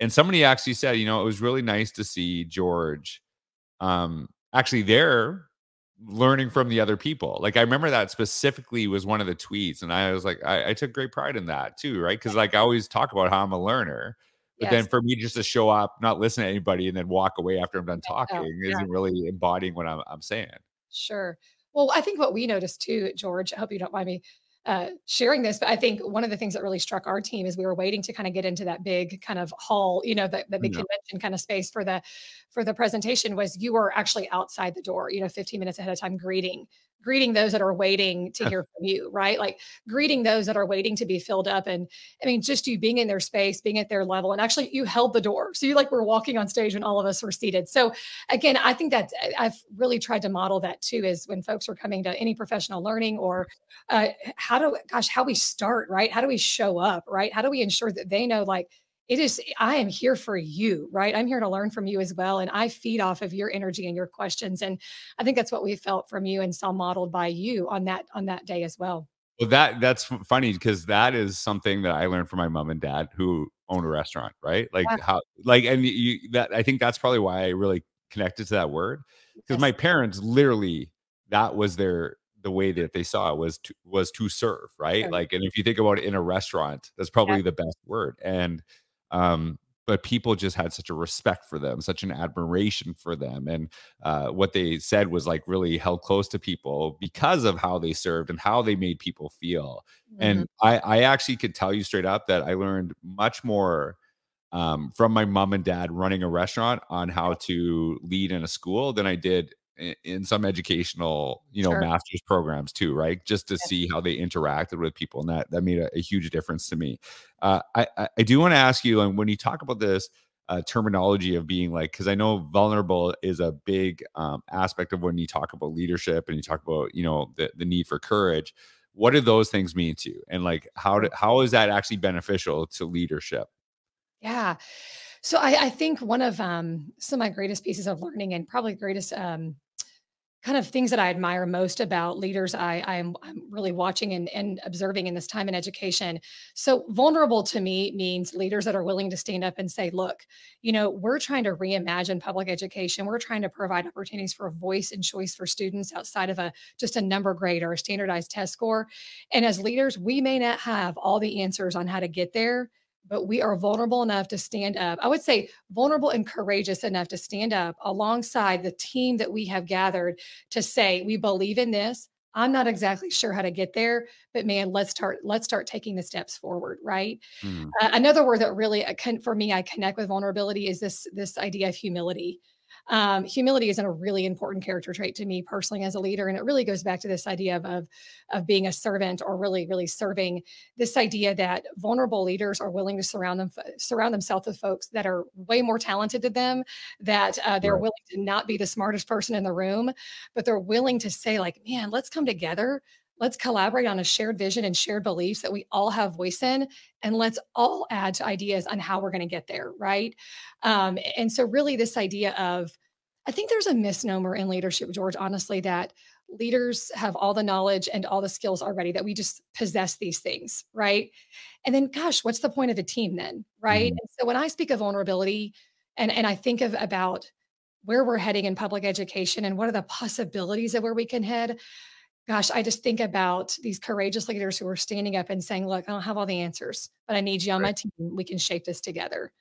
And somebody actually said, you know, it was really nice to see George um actually there learning from the other people. Like I remember that specifically was one of the tweets, and I was like, I, I took great pride in that too, right? Because like I always talk about how I'm a learner, but yes. then for me just to show up, not listen to anybody, and then walk away after I'm done talking oh, yeah. isn't really embodying what I'm, I'm saying. Sure. Well, I think what we noticed too, George. I hope you don't mind me uh, sharing this, but I think one of the things that really struck our team is we were waiting to kind of get into that big kind of hall, you know, the, the big yeah. convention kind of space for the for the presentation was you were actually outside the door, you know, 15 minutes ahead of time greeting greeting those that are waiting to hear from you, right? Like greeting those that are waiting to be filled up. And I mean, just you being in their space, being at their level, and actually you held the door. So you like were walking on stage when all of us were seated. So again, I think that I've really tried to model that too, is when folks are coming to any professional learning or uh, how do, gosh, how we start, right? How do we show up, right? How do we ensure that they know like, it is i am here for you right i'm here to learn from you as well and i feed off of your energy and your questions and i think that's what we felt from you and saw modeled by you on that on that day as well well that that's funny because that is something that i learned from my mom and dad who own a restaurant right like yeah. how like and you that i think that's probably why i really connected to that word because yes. my parents literally that was their the way that they saw it was to was to serve right sure. like and if you think about it in a restaurant that's probably yeah. the best word and um, but people just had such a respect for them, such an admiration for them. And uh, what they said was like really held close to people because of how they served and how they made people feel. Mm-hmm. And I, I actually could tell you straight up that I learned much more um, from my mom and dad running a restaurant on how to lead in a school than I did in some educational you know sure. master's programs too right? Just to yeah. see how they interacted with people and that that made a, a huge difference to me. Uh, I, I do want to ask you and when you talk about this uh, terminology of being like because i know vulnerable is a big um, aspect of when you talk about leadership and you talk about you know the, the need for courage what do those things mean to you? And like how do, how is that actually beneficial to leadership? Yeah. So I, I, think one of um, some of my greatest pieces of learning and probably greatest um, kind of things that I admire most about leaders I, I'm, I'm really watching and, and observing in this time in education. So, vulnerable to me means leaders that are willing to stand up and say, look, you know, we're trying to reimagine public education. We're trying to provide opportunities for voice and choice for students outside of a just a number grade or a standardized test score. And as leaders, we may not have all the answers on how to get there, but we are vulnerable enough to stand up. I would say vulnerable and courageous enough to stand up alongside the team that we have gathered to say, we believe in this. I'm not exactly sure how to get there, but man, let's start. Let's start taking the steps forward. Right. Mm. Uh, another word that really, uh, for me, I connect with vulnerability is this this idea of humility um, humility is a really important character trait to me personally as a leader. And it really goes back to this idea of, of, of being a servant or really, really serving this idea that vulnerable leaders are willing to surround them, surround themselves with folks that are way more talented than them, that uh, they're right. willing to not be the smartest person in the room, but they're willing to say like, man, let's come together let's collaborate on a shared vision and shared beliefs that we all have voice in and let's all add to ideas on how we're going to get there right? Um, and so really this idea of i think there's a misnomer in leadership george honestly that leaders have all the knowledge and all the skills already that we just possess these things right? And then gosh what's the point of a team then right? Mm-hmm. so when i speak of vulnerability and and i think of about where we're heading in public education and what are the possibilities of where we can head gosh, I just think about these courageous leaders who are standing up and saying, look, I don't have all the answers, but I need you on my team. We can shape this together.